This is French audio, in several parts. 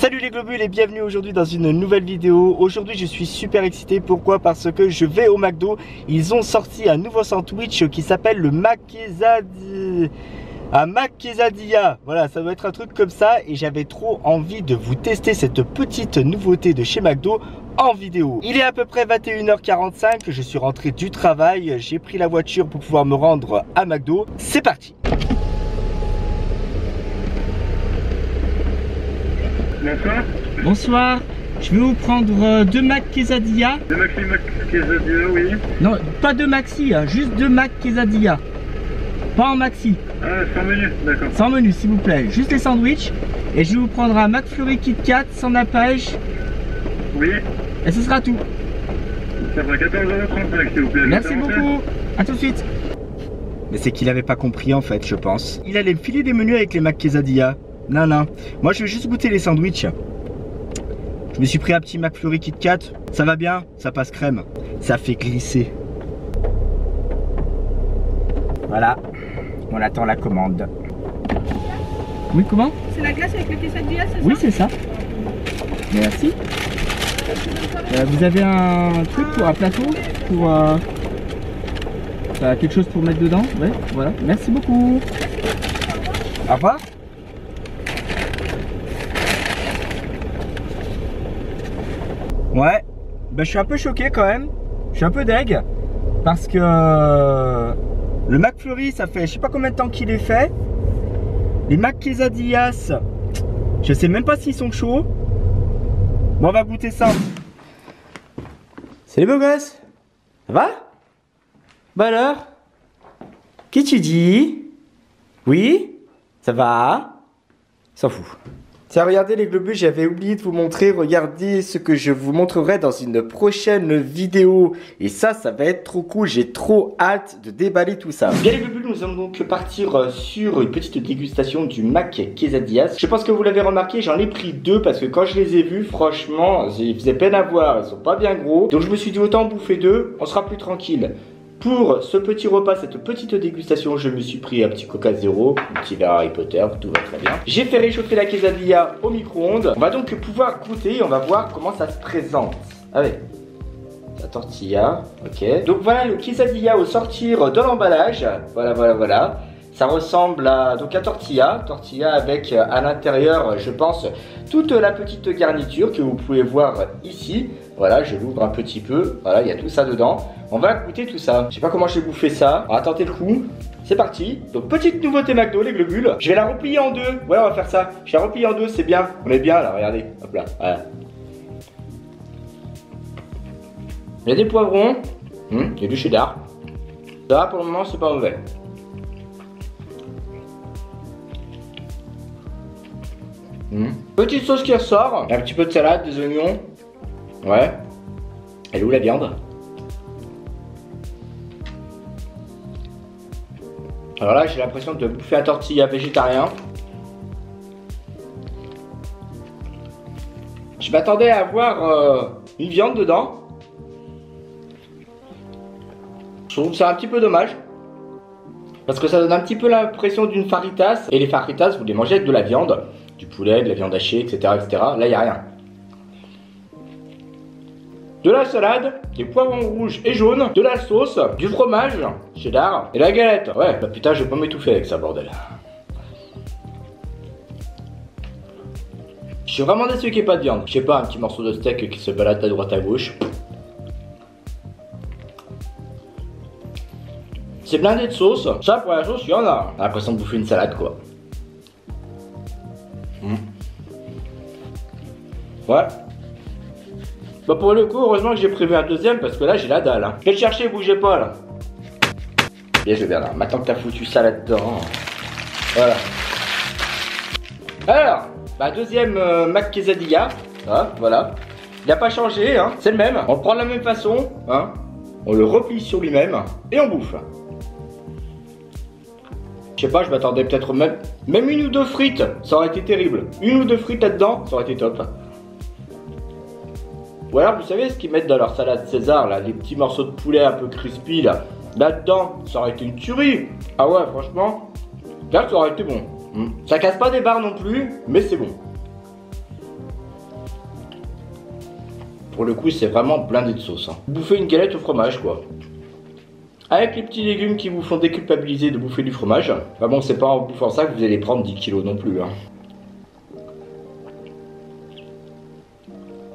Salut les globules et bienvenue aujourd'hui dans une nouvelle vidéo. Aujourd'hui je suis super excité. Pourquoi? Parce que je vais au McDo. Ils ont sorti un nouveau sandwich qui s'appelle le Maquezadi... Un. Voilà, ça doit être un truc comme ça. Et j'avais trop envie de vous tester cette petite nouveauté de chez McDo en vidéo. Il est à peu près 21h45. Je suis rentré du travail. J'ai pris la voiture pour pouvoir me rendre à McDo. C'est parti Bonsoir. Bonsoir, je vais vous prendre euh, deux Mac Quesadilla. C'est Maxime Mac Quesadilla, oui. Non, pas deux Maxi, hein, juste deux Mac Quesadilla. Pas en Maxi, Ah, sans menu, d'accord. sans menu s'il vous plaît. Juste les sandwichs. Et je vais vous prendre un McFlurry Kit Kat sans nappage. Oui. Et ce sera tout. Ça fera 14,35€ s'il vous plaît. Merci beaucoup. À tout de suite. Mais c'est qu'il avait pas compris en fait, je pense. Il allait me filer des menus avec les Mac Quesadilla. Non, non. Moi, je vais juste goûter les sandwichs. Je me suis pris un petit McFlurry Kit Kat. Ça va bien, ça passe crème. Ça fait glisser. Voilà. On attend la commande. Oui, comment? C'est la glace avec le quesadilla, c'est Oui, ça c'est ça. Merci. Euh, vous avez un truc pour un plateau? Pour euh, quelque chose pour mettre dedans? Ouais, voilà. Merci beaucoup. Au revoir. Ouais, bah, je suis un peu choqué quand même. Je suis un peu deg parce que euh, le McFlurry, ça fait je sais pas combien de temps qu'il est fait. Les Mac Quesadillas, je sais même pas s'ils sont chauds. Bon, on va goûter ça. Salut beau gosse. Ça va? Bah alors? Qui tu dis? Oui? Ça va? S'en fout. Tiens, regardez les globus, j'avais oublié de vous montrer. Regardez ce que je vous montrerai dans une prochaine vidéo. Et ça, ça va être trop cool. J'ai trop hâte de déballer tout ça. Bien les globus, nous allons donc partir euh, sur une petite dégustation du Mac Quesadillas. Je pense que vous l'avez remarqué, j'en ai pris deux parce que quand je les ai vus, franchement, ils faisaient peine à voir. Ils sont pas bien gros. Donc je me suis dit autant bouffer deux, on sera plus tranquille. Pour ce petit repas, cette petite dégustation, je me suis pris un petit Coca Zéro, un petit verre Harry Potter, tout va très bien. J'ai fait réchauffer la quesadilla au micro-ondes. On va donc pouvoir goûter et on va voir comment ça se présente. Allez, la tortilla, ok. Donc voilà le quesadilla au sortir de l'emballage. Voilà, voilà, voilà. Ça ressemble à donc à tortilla, tortilla avec euh, à l'intérieur, je pense, toute la petite garniture que vous pouvez voir ici. Voilà, je l'ouvre un petit peu. Voilà, il y a tout ça dedans. On va goûter tout ça. Je sais pas comment je vais bouffer ça. On va tenter le coup. C'est parti. Donc petite nouveauté McDo, les globules. Je vais la replier en deux. Ouais, on va faire ça. Je la replier en deux, c'est bien. On est bien là, regardez. Hop là. Voilà. Il y a des poivrons. Hum, il y a du cheddar. Ça pour le moment, c'est pas mauvais. Hum. Petite sauce qui ressort. Un petit peu de salade, des oignons. Ouais. Elle est où la viande? Alors là, j'ai l'impression de bouffer un tortilla végétarien. Je m'attendais à avoir euh, une viande dedans. Je trouve c'est un petit peu dommage. Parce que ça donne un petit peu l'impression d'une faritas. Et les faritas, vous les mangez avec de la viande. Du poulet, de la viande hachée, etc. etc. Là, il n'y a rien. De la salade, des poivrons rouges et jaunes, de la sauce, du fromage, cheddar et la galette. Ouais, bah putain, je vais pas m'étouffer avec ça, bordel. Je suis vraiment déçu qu'il n'y ait pas de viande. Je sais pas, un petit morceau de steak qui se balade à droite à gauche. C'est blindé de sauce. Ça, pour la sauce, il y en a. A l'impression de bouffer une salade, quoi. Mm. Ouais. Bah pour le coup, heureusement que j'ai prévu un deuxième parce que là j'ai la dalle. Hein. Je vais le chercher, bougez pas là. Bien joué Bernard. Maintenant que t'as foutu ça là-dedans. Voilà. Alors, bah deuxième euh, Mac Quesadilla. Voilà. Il n'a pas changé, hein. C'est le même. On le prend de la même façon, hein. On le replie sur lui-même et on bouffe. Je sais pas, je m'attendais peut-être même, même une ou deux frites, ça aurait été terrible. Une ou deux frites là-dedans, ça aurait été top. Ou alors, vous savez ce qu'ils mettent dans leur salade César, là, les petits morceaux de poulet un peu crispy, là. Là-dedans, ça aurait été une tuerie. Ah ouais, franchement, là, ça aurait été bon. Hmm. Ça casse pas des barres non plus, mais c'est bon. Pour le coup, c'est vraiment blindé de sauce. Hein. Bouffer une galette au fromage, quoi. Avec les petits légumes qui vous font déculpabiliser de bouffer du fromage. Bah bon, c'est pas en bouffant ça que vous allez prendre 10 kilos non plus. Hein.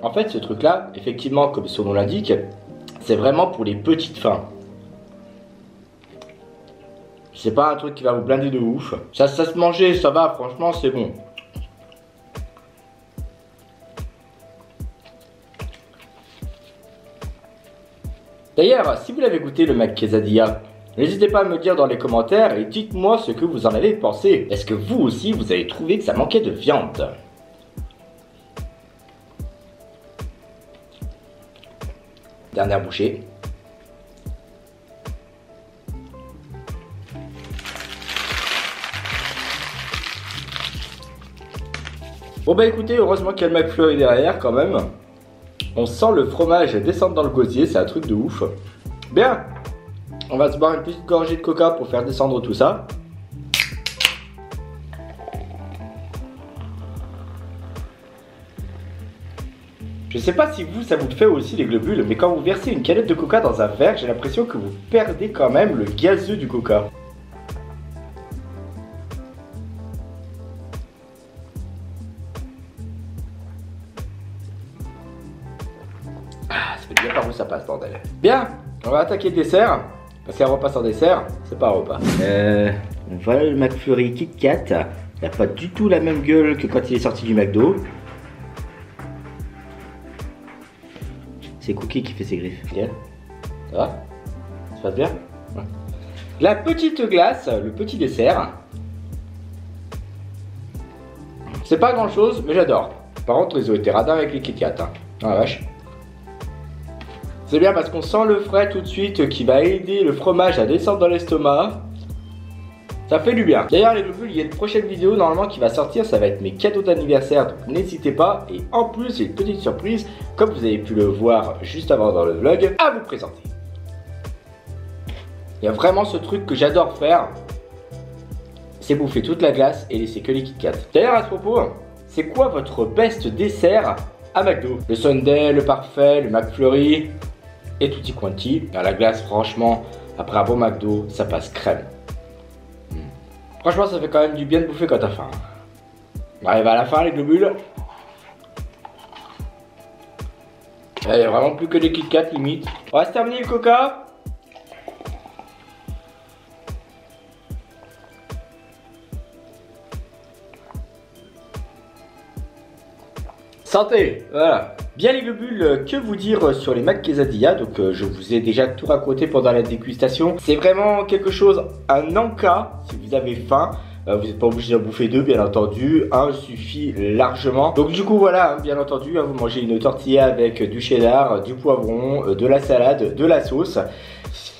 En fait, ce truc-là, effectivement, comme son nom l'indique, c'est vraiment pour les petites fins. C'est pas un truc qui va vous blinder de ouf. Ça, ça se manger, ça va, franchement, c'est bon. D'ailleurs, si vous l'avez goûté le Mac Quesadilla, n'hésitez pas à me dire dans les commentaires et dites-moi ce que vous en avez pensé. Est-ce que vous aussi vous avez trouvé que ça manquait de viande? Dernière bouchée. Bon bah écoutez, heureusement qu'il y a le McFlurry derrière quand même. On sent le fromage descendre dans le gosier, c'est un truc de ouf. Bien, on va se boire une petite gorgée de coca pour faire descendre tout ça. Je sais pas si vous, ça vous fait aussi les globules, mais quand vous versez une canette de coca dans un verre, j'ai l'impression que vous perdez quand même le gazeux du coca. Ça fait bien par où ça passe, bordel. Bien, on va attaquer le dessert. Parce qu'un repas sans dessert, c'est pas un repas. Euh, voilà le McFlurry Kit Kat. Il a pas du tout la même gueule que quand il est sorti du McDo. C'est Cookie qui fait ses griffes. Bien. Ça va? Ça se passe bien? La petite glace, le petit dessert. C'est pas grand chose, mais j'adore. Par contre, ils ont été radins avec les Kit Kat. Hein. Ah la vache. C'est bien parce qu'on sent le frais tout de suite qui va aider le fromage à descendre dans l'estomac. Ça fait du bien. D'ailleurs les globules, il y a une prochaine vidéo normalement qui va sortir, ça va être mes cadeaux d'anniversaire, donc n'hésitez pas. Et en plus, j'ai une petite surprise, comme vous avez pu le voir juste avant dans le vlog, à vous présenter. Il y a vraiment ce truc que j'adore faire, c'est bouffer toute la glace et laisser que les Kit. D'ailleurs à ce propos, c'est quoi votre best dessert à McDo? Le Sunday, le Parfait, le McFlurry et tutti quanti. À la glace, franchement, après un bon McDo, ça passe crème. Franchement, ça fait quand même du bien de bouffer quand t'as faim. On arrive à la fin, les globules. Il n'y a vraiment plus que des Kit Kat limite. On va se terminer le coca. Santé Voilà Bien les globules, que vous dire sur les Mac Quesadilla Donc euh, je vous ai déjà tout raconté pendant la dégustation. C'est vraiment quelque chose, un encas, si vous avez faim. Euh, vous n'êtes pas obligé d'en bouffer deux, bien entendu. Un suffit largement. Donc du coup, voilà, hein, bien entendu, hein, vous mangez une tortilla avec du cheddar, du poivron, euh, de la salade, de la sauce.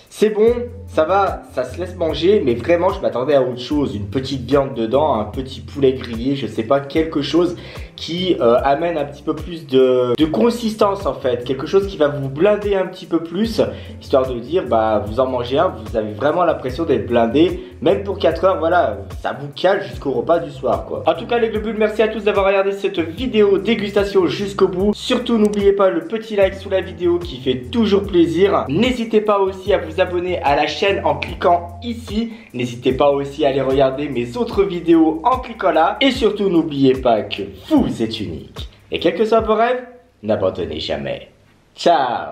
C'est bon, ça va, ça se laisse manger, mais vraiment je m'attendais à autre chose, une petite viande dedans, un petit poulet grillé, je sais pas, quelque chose qui euh, amène un petit peu plus de, consistance en fait, quelque chose qui va vous blinder un petit peu plus, histoire de dire bah vous en mangez un, vous avez vraiment l'impression d'être blindé, même pour 4 heures, voilà, ça vous cale jusqu'au repas du soir quoi. En tout cas les globules, merci à tous d'avoir regardé cette vidéo dégustation jusqu'au bout, surtout n'oubliez pas le petit like sous la vidéo qui fait toujours plaisir, n'hésitez pas aussi à vous abonner à la en cliquant ici. N'hésitez pas aussi à aller regarder mes autres vidéos en cliquant là. Et surtout, n'oubliez pas que vous êtes unique. Et quel que soit vos rêves, n'abandonnez jamais. Ciao